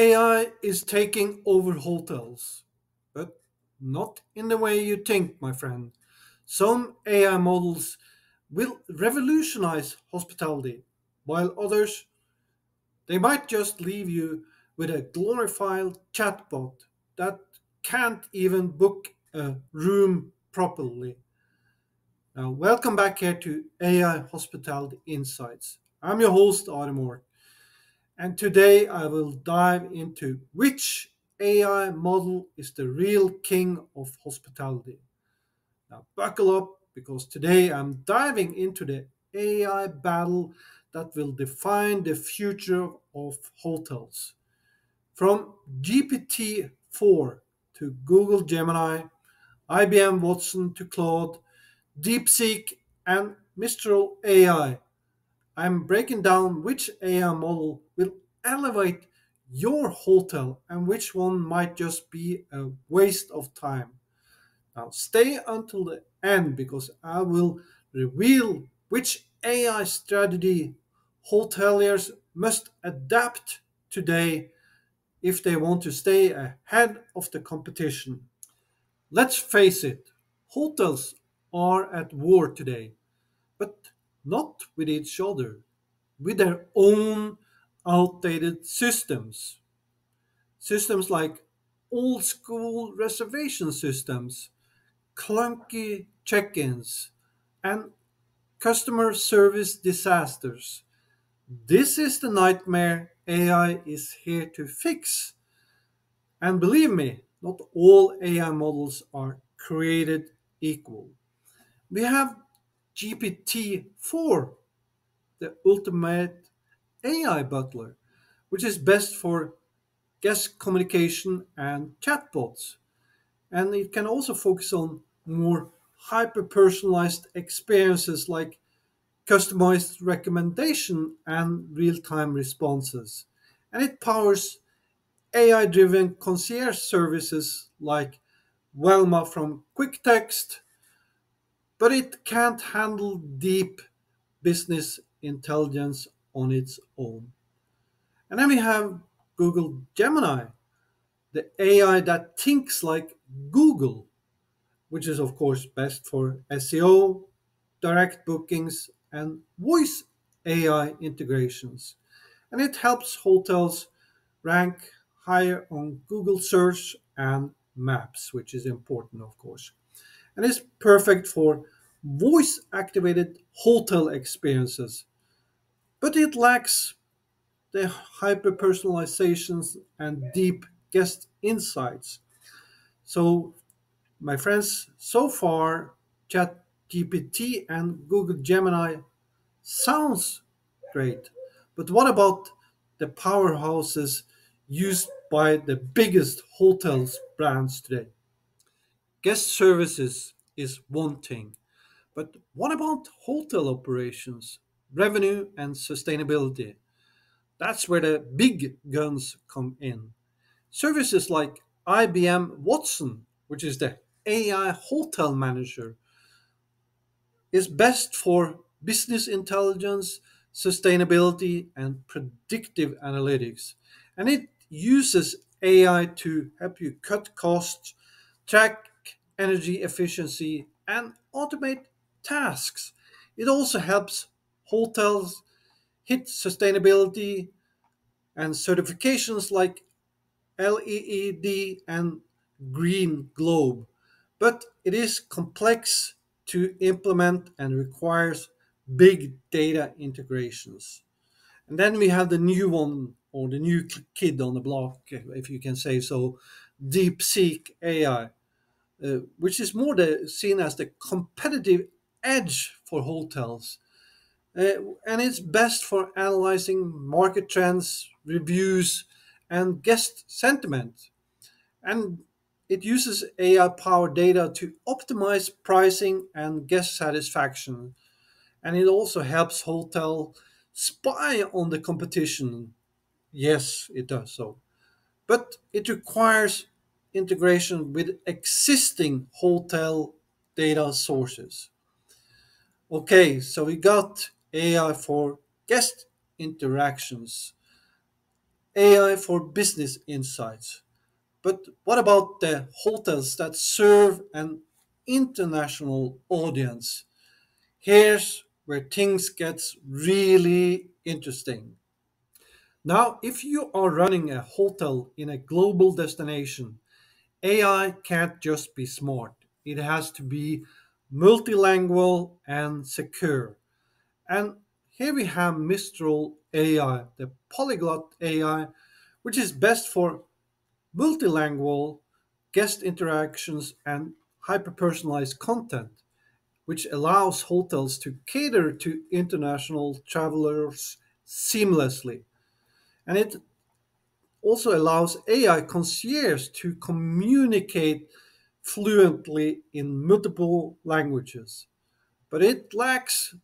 AI is taking over hotels, but not in the way you think, my friend. Some AI models will revolutionize hospitality, while others they might just leave you with a glorified chatbot that can't even book a room properly. Now, welcome back here to AI Hospitality Insights. I'm your host, Artemor, and today I will dive into which AI model is the real king of hospitality. Now, buckle up because today I'm diving into the AI battle that will define the future of hotels. From GPT 4 to Google Gemini, IBM Watson to Claude, DeepSeek, and Mistral AI, I'm breaking down which AI model will elevate your hotel and which one might just be a waste of time. Now, stay until the end because I will reveal which AI strategy hoteliers must adapt today if they want to stay ahead of the competition. Let's face it, hotels are at war today, but not with each other, with their own outdated systems. Systems like old school reservation systems, clunky check ins, and customer service disasters. This is the nightmare AI is here to fix. And believe me, not all AI models are created equal. We have GPT 4, the ultimate AI butler, which is best for guest communication and chatbots. And it can also focus on more hyper personalized experiences like customized recommendation and real time responses. And it powers AI driven concierge services like Velma from QuickText, but it can't handle deep business intelligence on its own. And then we have Google Gemini, the AI that thinks like Google, which is, of course, best for SEO, direct bookings, and voice AI integrations. And it helps hotels rank higher on Google search and maps, which is important, of course. And it's perfect for voice activated hotel experiences, but it lacks the hyper personalizations and deep guest insights. So, my friends, so far, ChatGPT and Google Gemini sounds great, but what about the powerhouses used by the biggest hotels brands today? Guest services is one thing, but what about hotel operations, revenue, and sustainability? That's where the big guns come in. Services like IBM Watson, which is the AI hotel manager, is best for business intelligence, sustainability, and predictive analytics. And it uses AI to help you cut costs, track energy efficiency, and automate tasks. It also helps hotels hit sustainability and certifications like LEED and Green Globe. But it is complex to implement and requires big data integrations. And then we have the new one, or the new kid on the block, if you can say so, DeepSeek AI, uh, which is more the, seen as the competitive edge for hotels. Uh, and it's best for analyzing market trends, reviews, and guest sentiment. And it uses AI powered data to optimize pricing and guest satisfaction and it also helps hotel spy on the competition. Yes, it does so. But it requires integration with existing hotel data sources. Okay, so we got AI for guest interactions. AI for business insights. But what about the hotels that serve an international audience? Here's where things get really interesting. Now, if you are running a hotel in a global destination, AI can't just be smart. It has to be multilingual and secure. And here we have Mistral AI, the polyglot AI, which is best for multilingual guest interactions and hyper personalized content, which allows hotels to cater to international travelers seamlessly. And it also allows AI concierge to communicate fluently in multiple languages, but it lacks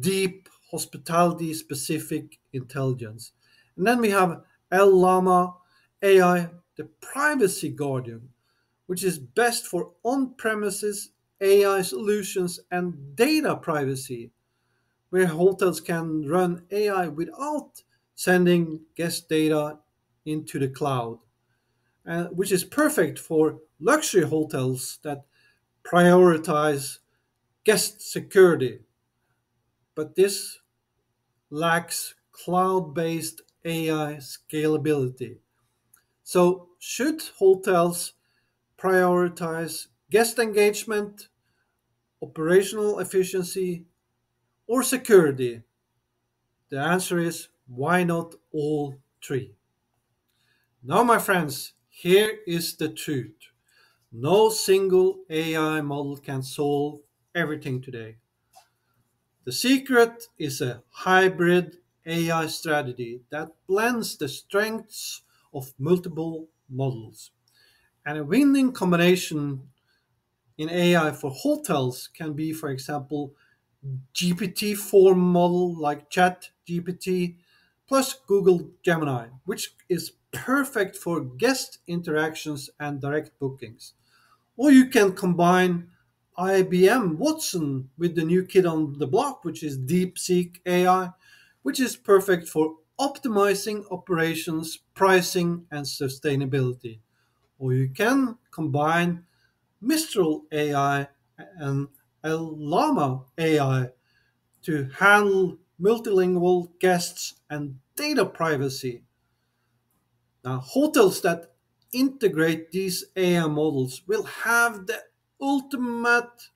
deep hospitality specific intelligence. And then we have El Llama AI, the privacy guardian, which is best for on premises AI solutions and data privacy, where hotels can run AI without sending guest data into the cloud, uh, which is perfect for luxury hotels that prioritize guest security. But this lacks cloud based AI scalability. So, should hotels prioritize guest engagement, operational efficiency, or security? The answer is why not all three? Now, my friends, here is the truth. No single AI model can solve everything today. The secret is a hybrid AI strategy that blends the strengths of multiple models. And a winning combination in AI for hotels can be, for example, GPT 4 model like Chat GPT plus Google Gemini, which is perfect for guest interactions and direct bookings. Or you can combine IBM Watson with the new kid on the block, which is DeepSeek AI, which is perfect for optimizing operations, pricing, and sustainability. Or you can combine Mistral AI and Llama AI to handle multilingual guests and data privacy. Now, hotels that integrate these AI models will have the ultimate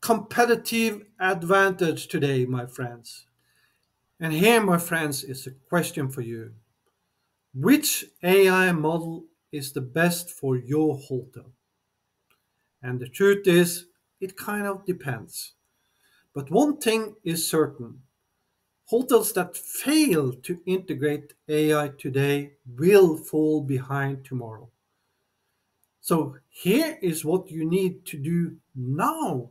competitive advantage today, my friends. And here, my friends, is a question for you Which AI model is the best for your hotel? And the truth is, it kind of depends. But one thing is certain hotels that fail to integrate AI today will fall behind tomorrow. So, here is what you need to do now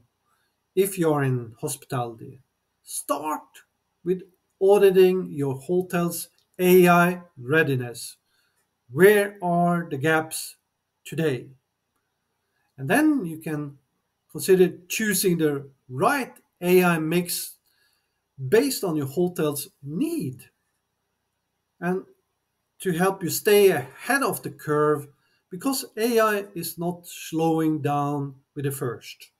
if you're in hospitality. Start with auditing your hotel's AI readiness. Where are the gaps today? And then you can consider choosing the right AI mix based on your hotel's need and to help you stay ahead of the curve because AI is not slowing down with the first.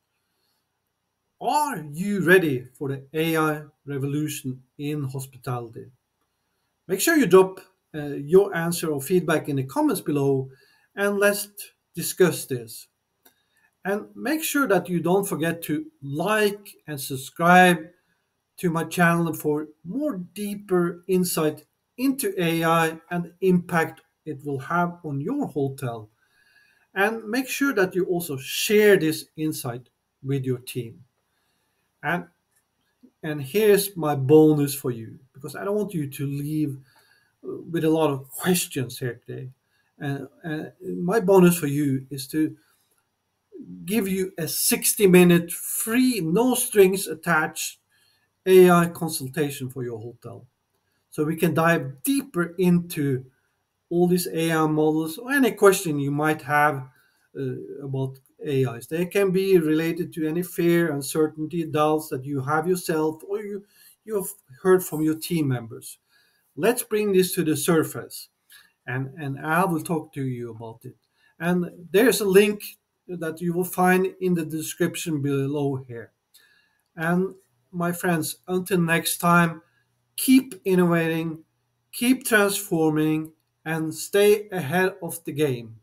Are you ready for the AI revolution in hospitality? Make sure you drop uh, your answer or feedback in the comments below and let's discuss this. And make sure that you don't forget to like and subscribe to my channel for more deeper insight into AI and impact it will have on your hotel. And make sure that you also share this insight with your team. And and here's my bonus for you because I don't want you to leave uh, with a lot of questions here today. And, and my bonus for you is to give you a 60 minute free, no strings attached AI consultation for your hotel. So we can dive deeper into all these AI models or any question you might have uh, about AIs. They can be related to any fear, uncertainty, doubts that you have yourself or you, you've heard from your team members. Let's bring this to the surface. and and I will talk to you about it. And there's a link that you will find in the description below here. And my friends, until next time, keep innovating, keep transforming, and stay ahead of the game.